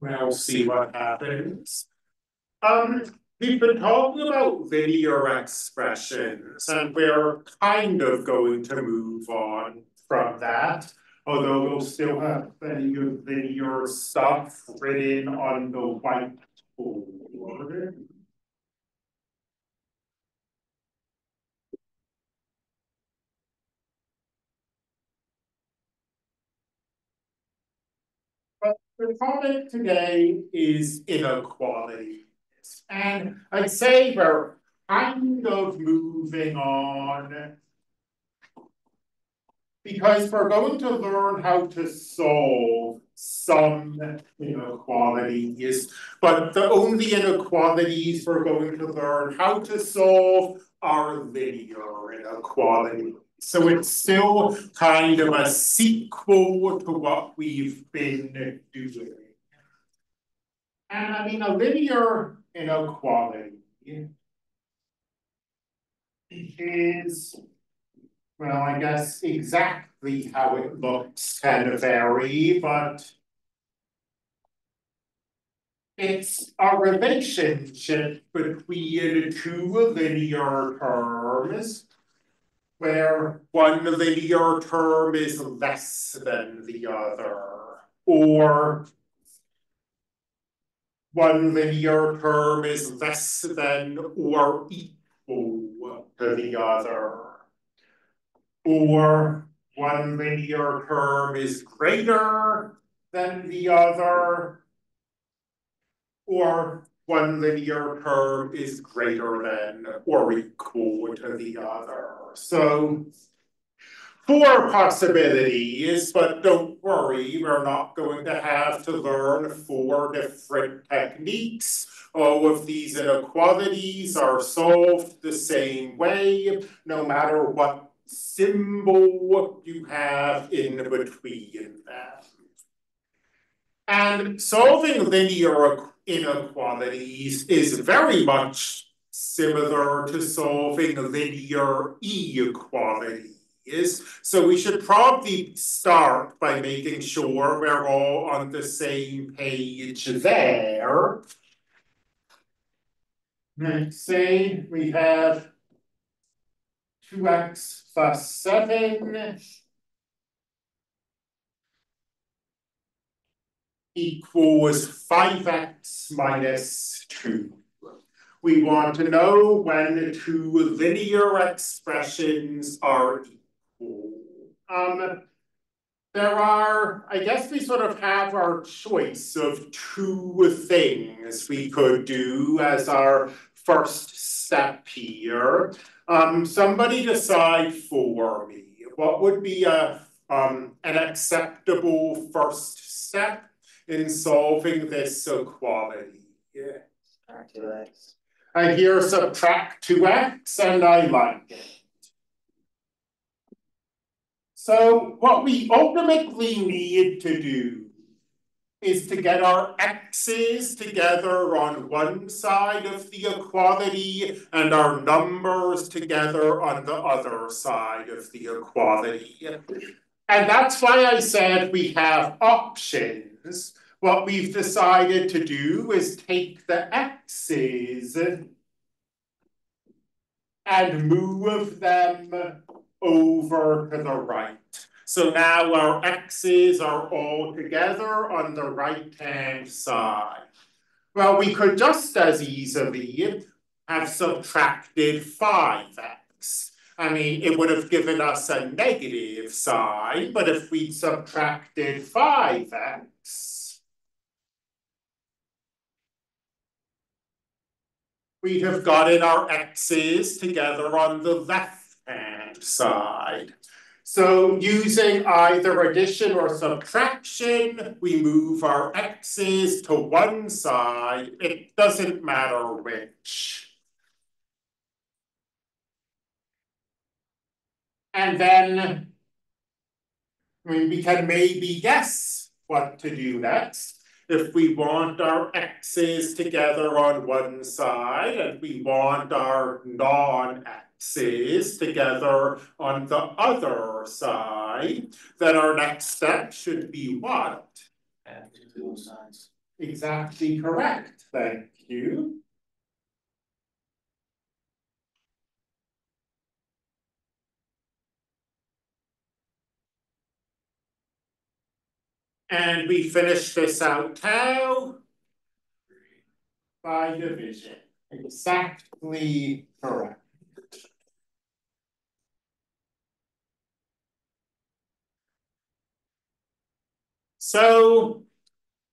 We'll see what happens. Um, we've been talking about linear expressions, and we're kind of going to move on from that, although we'll still have plenty of linear stuff written on the whiteboard. The topic today is inequality. And I'd say we're kind of moving on because we're going to learn how to solve some inequalities, but the only inequalities we're going to learn how to solve are linear inequalities. So it's still kind of a sequel to what we've been doing. And I mean, a linear inequality is, well, I guess exactly how it looks can vary, but it's a relationship between two linear terms where one linear term is less than the other, or one linear term is less than or equal to the other, or one linear term is greater than the other, or one linear term is greater than or equal to the other. So four possibilities, but don't worry, we're not going to have to learn four different techniques. All of these inequalities are solved the same way, no matter what symbol you have in between them. And solving linear inequalities is very much similar to solving linear inequalities. So we should probably start by making sure we're all on the same page there. Let's say we have 2x plus 7 equals 5x minus 2. We want to know when two linear expressions are equal. Um, there are, I guess we sort of have our choice of two things we could do as our first step here. Um, somebody decide for me, what would be a, um, an acceptable first step in solving this equality? Yeah. I hear subtract 2x and I like it. So what we ultimately need to do is to get our x's together on one side of the equality and our numbers together on the other side of the equality. And that's why I said we have options what we've decided to do is take the x's and move them over to the right. So now our x's are all together on the right-hand side. Well, we could just as easily have subtracted 5x. I mean, it would have given us a negative sign, but if we subtracted 5x, we have gotten our x's together on the left-hand side. So using either addition or subtraction, we move our x's to one side. It doesn't matter which. And then I mean, we can maybe guess what to do next if we want our x's together on one side and we want our non-x's together on the other side, then our next step should be what? Add to both sides. exactly correct, thank you. And we finish this out. Now by division, exactly correct. So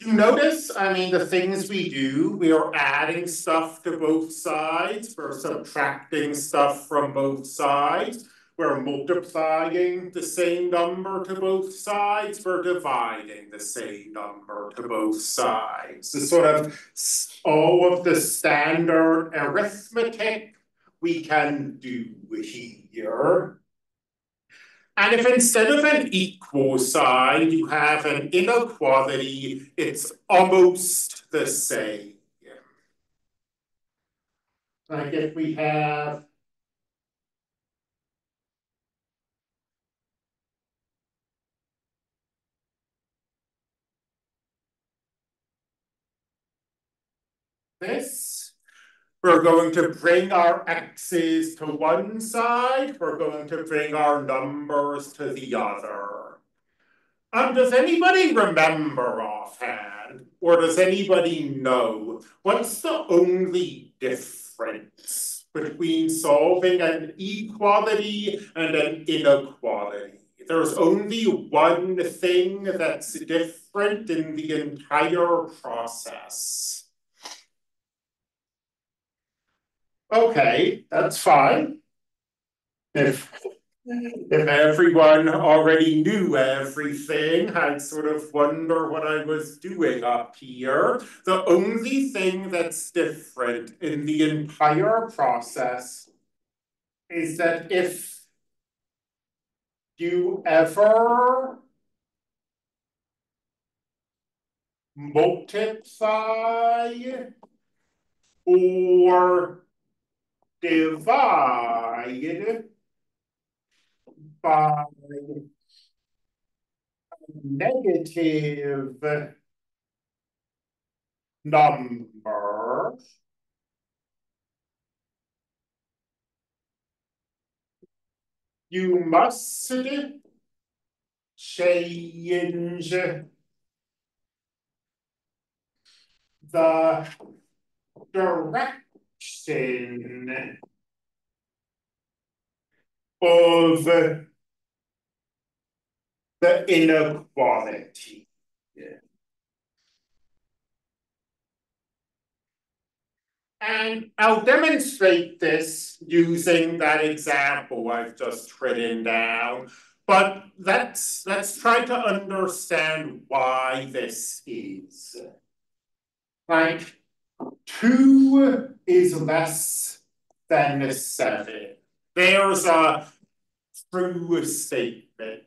you notice, I mean, the things we do, we are adding stuff to both sides, we're subtracting stuff from both sides, we're multiplying the same number to both sides, we're dividing the same number to both sides. The sort of all of the standard arithmetic we can do here. And if instead of an equal sign, you have an inequality, it's almost the same. Like if we have this, we're going to bring our x's to one side, we're going to bring our numbers to the other. Um, does anybody remember offhand, or does anybody know, what's the only difference between solving an equality and an inequality? There's only one thing that's different in the entire process. Okay, that's fine. If if everyone already knew everything, I'd sort of wonder what I was doing up here. The only thing that's different in the entire process is that if you ever multiply or divide by a negative number you must change the direction of the inequality. Yeah. And I'll demonstrate this using that example I've just written down. But let's let's try to understand why this is. Like two is less than seven. There's a true statement.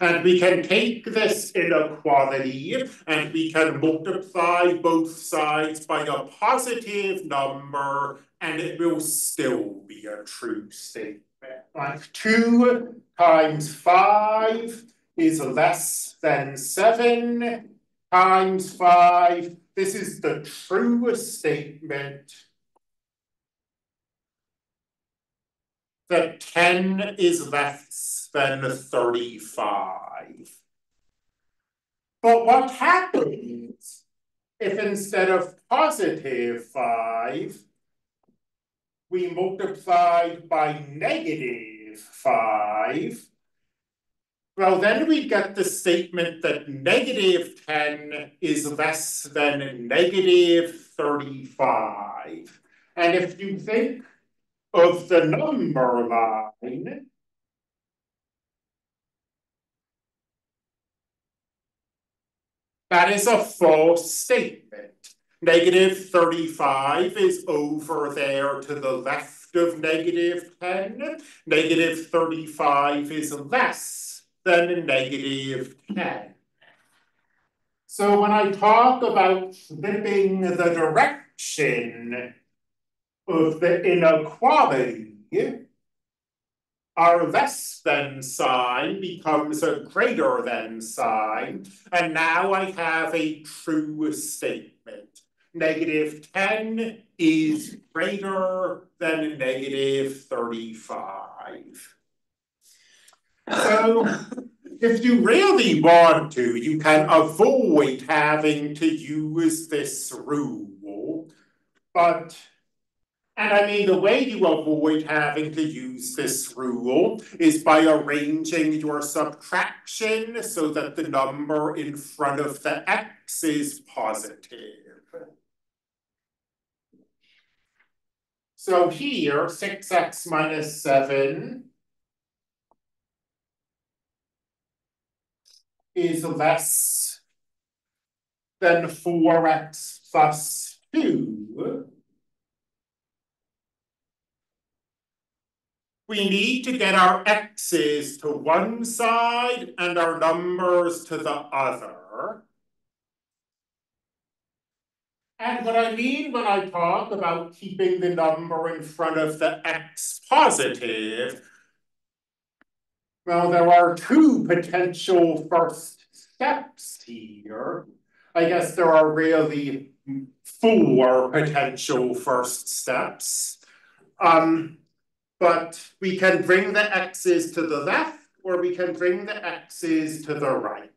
And we can take this inequality and we can multiply both sides by a positive number and it will still be a true statement. Like 2 times 5 is less than 7 times 5. This is the truest statement that 10 is less than 35. But what happens if instead of positive 5, we multiplied by negative 5? Well, then we get the statement that negative 10 is less than negative 35. And if you think of the number line that is a false statement. Negative 35 is over there to the left of negative 10. Negative 35 is less than negative 10. So when I talk about flipping the direction of the inequality, our less than sign becomes a greater than sign, and now I have a true statement. Negative 10 is greater than negative 35. So if you really want to, you can avoid having to use this rule, but and I mean, the way you avoid having to use this rule is by arranging your subtraction so that the number in front of the x is positive. So here, six x minus seven is less than four x plus two. we need to get our x's to one side and our numbers to the other. And what I mean when I talk about keeping the number in front of the x positive, well, there are two potential first steps here. I guess there are really four potential first steps. Um, but we can bring the x's to the left or we can bring the x's to the right.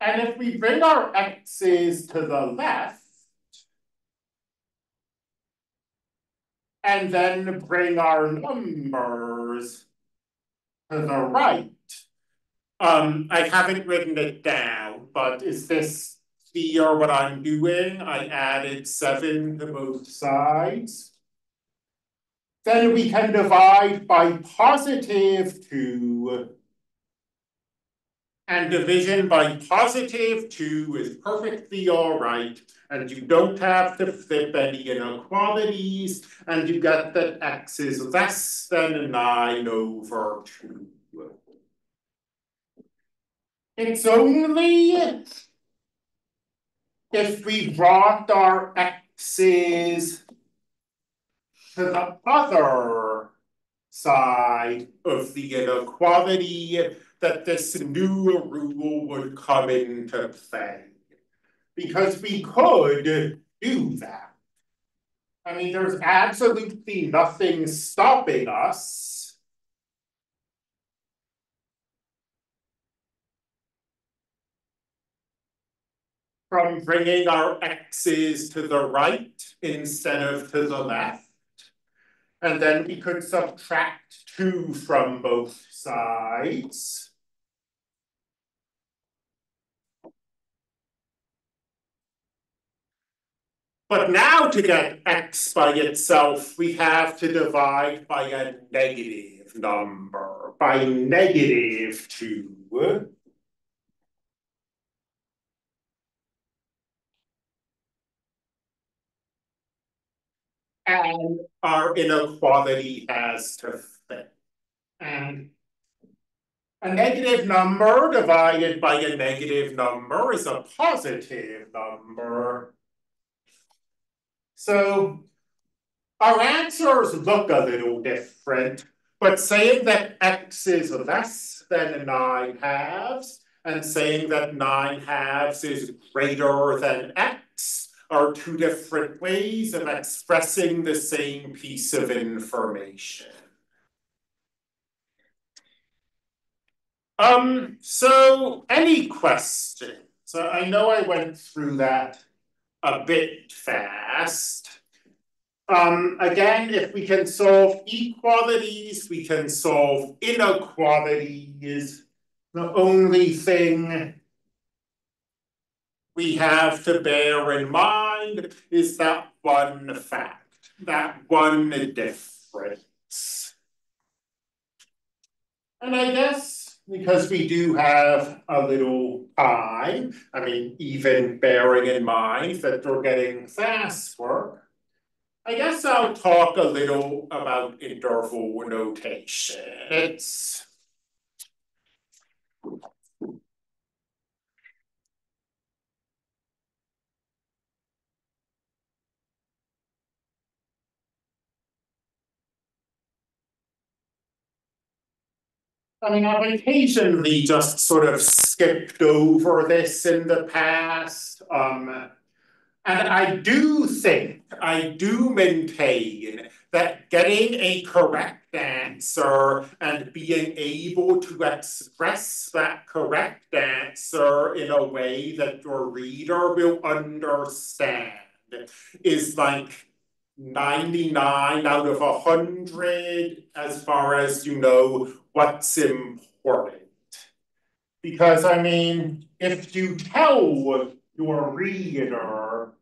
And if we bring our x's to the left, and then bring our numbers to the right, um, I haven't written it down, but is this clear what I'm doing? I added seven to both sides. Then we can divide by positive 2. And division by positive 2 is perfectly all right. And you don't have to flip any inequalities. And you get that x is less than 9 over 2. It's only if we brought our x's to the other side of the inequality that this new rule would come into play. Because we could do that. I mean, there's absolutely nothing stopping us from bringing our x's to the right instead of to the left. And then we could subtract two from both sides. But now to get x by itself, we have to divide by a negative number, by negative 2. and our inequality has to fit. And a negative number divided by a negative number is a positive number. So our answers look a little different, but saying that x is less than 9 halves and saying that 9 halves is greater than x are two different ways of expressing the same piece of information. Um, so any questions? So I know I went through that a bit fast. Um, again, if we can solve equalities, we can solve inequalities. The only thing we have to bear in mind is that one fact, that one difference. And I guess because we do have a little time, I mean, even bearing in mind that we're getting fast work, I guess I'll talk a little about interval notation. It's I mean, I've occasionally just sort of skipped over this in the past. Um, and I do think, I do maintain that getting a correct answer and being able to express that correct answer in a way that your reader will understand is like 99 out of 100 as far as you know what's important. Because I mean, if you tell your reader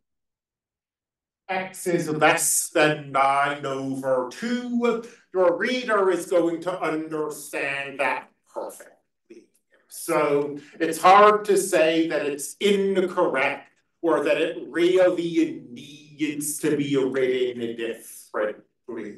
x is less than 9 over 2, your reader is going to understand that perfectly. So it's hard to say that it's incorrect or that it really needs to be written differently.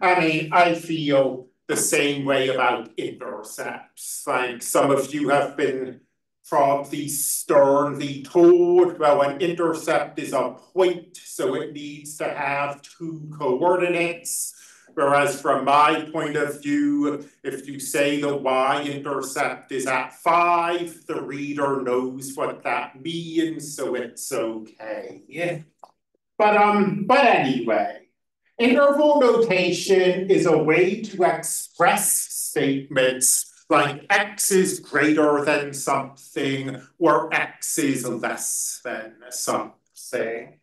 I mean, I feel the same way about intercepts. Like some of you have been probably sternly told, well, an intercept is a point, so it needs to have two coordinates. Whereas from my point of view, if you say the y-intercept is at five, the reader knows what that means, so it's okay. But um, but anyway, Interval notation is a way to express statements like x is greater than something or x is less than something.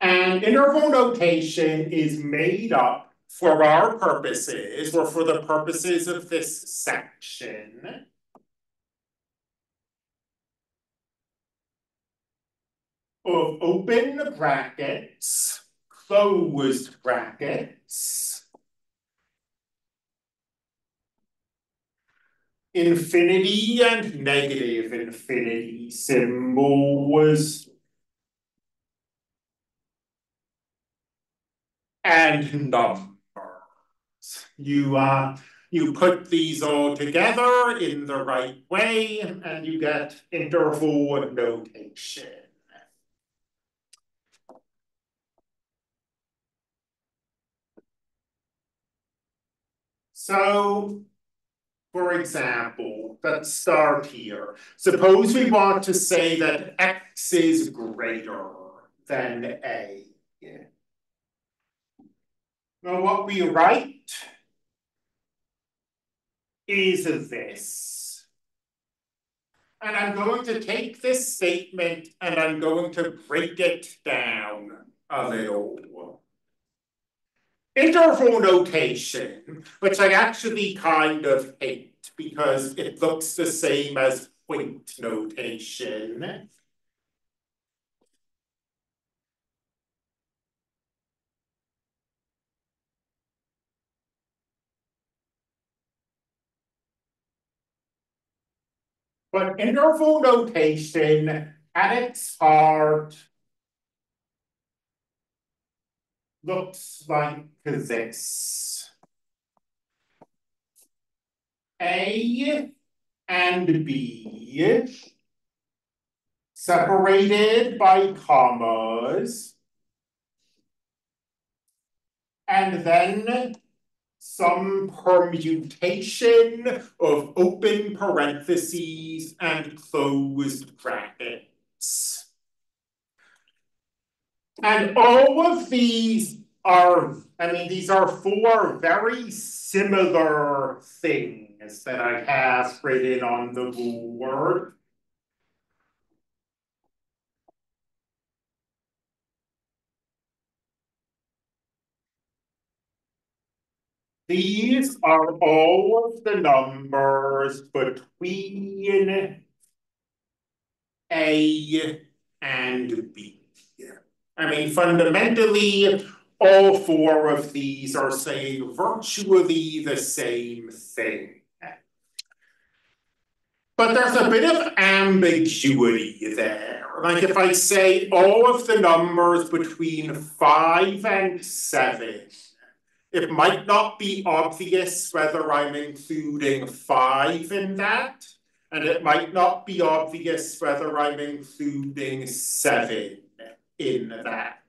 And interval notation is made up for our purposes or for the purposes of this section of open brackets closed brackets, infinity and negative infinity symbols, and numbers. You uh, you put these all together in the right way, and you get interval notation. So, for example, let's start here. Suppose we want to say that x is greater than a. Now what we write is this. And I'm going to take this statement and I'm going to break it down a little interval notation, which I actually kind of hate because it looks the same as point notation. But interval notation at its heart looks like this. A and B separated by commas and then some permutation of open parentheses and closed brackets. And all of these are, I mean, these are four very similar things that I have written on the board. These are all of the numbers between A and B. I mean, fundamentally, all four of these are saying virtually the same thing. But there's a bit of ambiguity there. Like if I say all of the numbers between five and seven, it might not be obvious whether I'm including five in that, and it might not be obvious whether I'm including seven in that.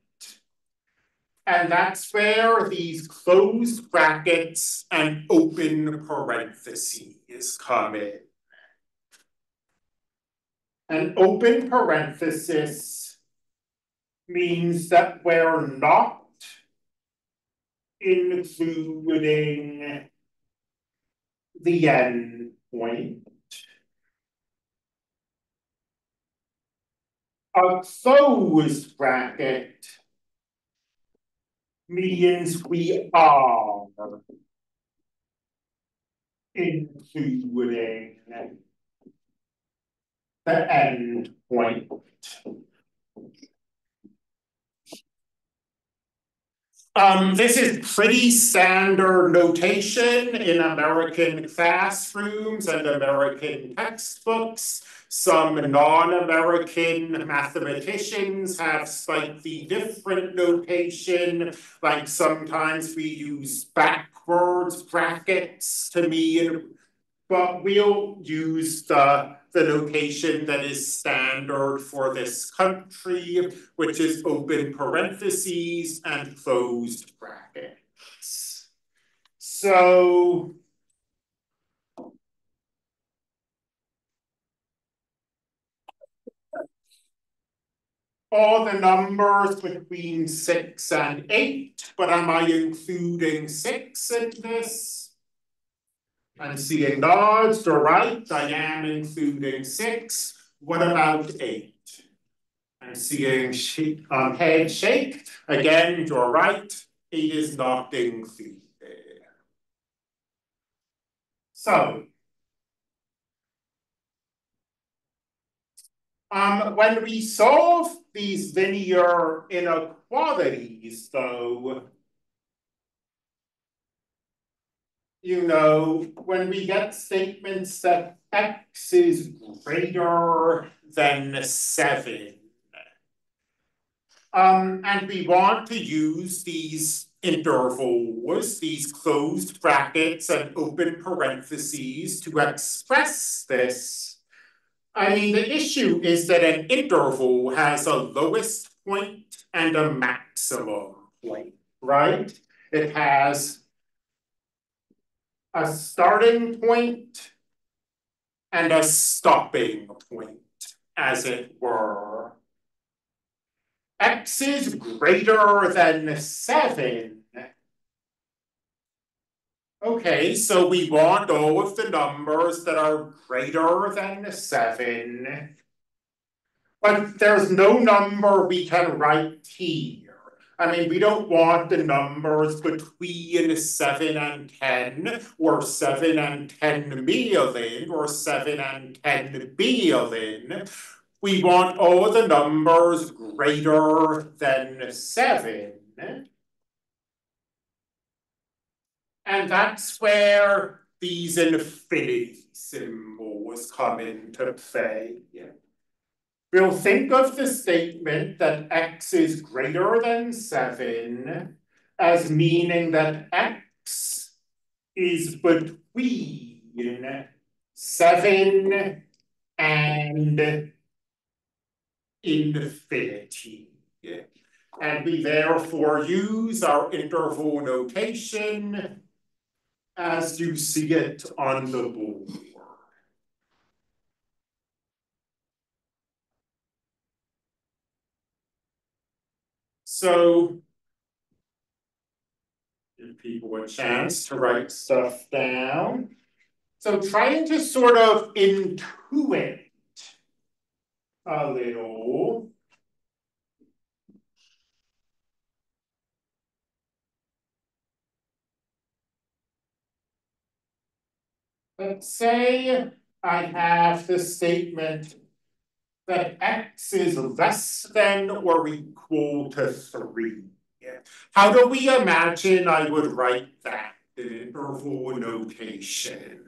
And that's where these closed brackets and open parentheses come in. An open parenthesis means that we're not including the end point. A closed bracket means we are including the end point. Um, this is pretty standard notation in American classrooms and American textbooks. Some non-American mathematicians have slightly different notation, like sometimes we use backwards brackets to mean, but we'll use the, the notation that is standard for this country, which is open parentheses and closed brackets. So all the numbers between six and eight, but am I including six in this? I'm seeing nods to right, I am including six. What about eight? I'm seeing shake, um, head shake. Again, you're right, eight is not included. So, um, when we solve these linear inequalities, though, you know, when we get statements that x is greater than seven, um, and we want to use these intervals, these closed brackets and open parentheses to express this, I mean, the issue is that an interval has a lowest point and a maximum point, right? It has a starting point and a stopping point, as it were. X is greater than seven Okay, so we want all of the numbers that are greater than seven. But there's no number we can write here. I mean, we don't want the numbers between seven and ten, or seven and ten million, or seven and ten billion. We want all the numbers greater than seven. And that's where these infinity symbols come into play. We'll think of the statement that x is greater than 7 as meaning that x is between 7 and infinity. And we therefore use our interval notation as you see it on the board. So give people a chance to write stuff down. So trying to sort of intuit a little Let's say I have the statement that x is less than or equal to three. How do we imagine I would write that in interval notation?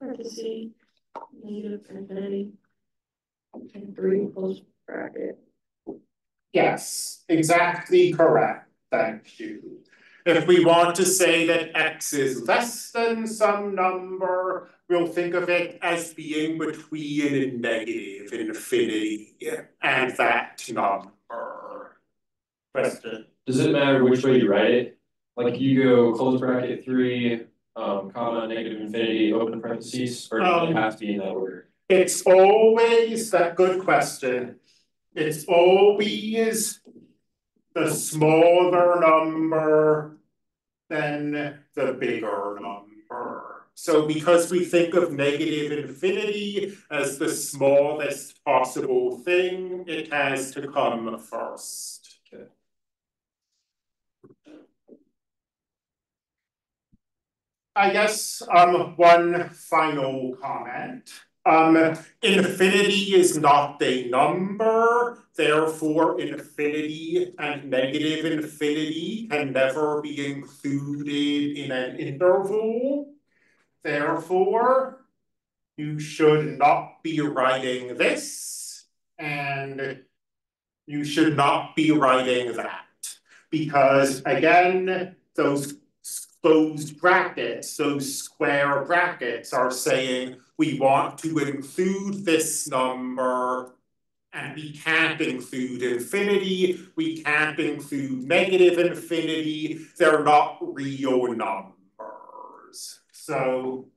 Negative infinity, and three close bracket. Yes, exactly correct. Thank you. If we want to say that x is less than some number, we'll think of it as being between a negative infinity and that number. Question? does it matter which way you write it? Like you go close bracket three, um, comma, negative infinity, open parentheses, or does it Um, have to be in that order? It's always that good question. It's always the smaller number than the bigger number. So because we think of negative infinity as the smallest possible thing, it has to come first. Okay. I guess, um, one final comment. Um, infinity is not a number, therefore infinity and negative infinity can never be included in an interval. Therefore, you should not be writing this, and you should not be writing that. Because again, those closed brackets, those square brackets are saying we want to include this number and we can't include infinity, we can't include negative infinity, they're not real numbers. So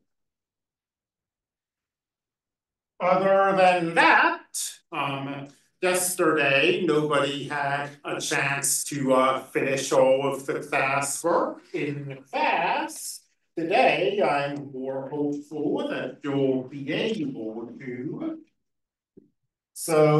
other than that, um, yesterday, nobody had a chance to uh finish all of the classwork in class. Today, I'm more hopeful that you'll be able to. So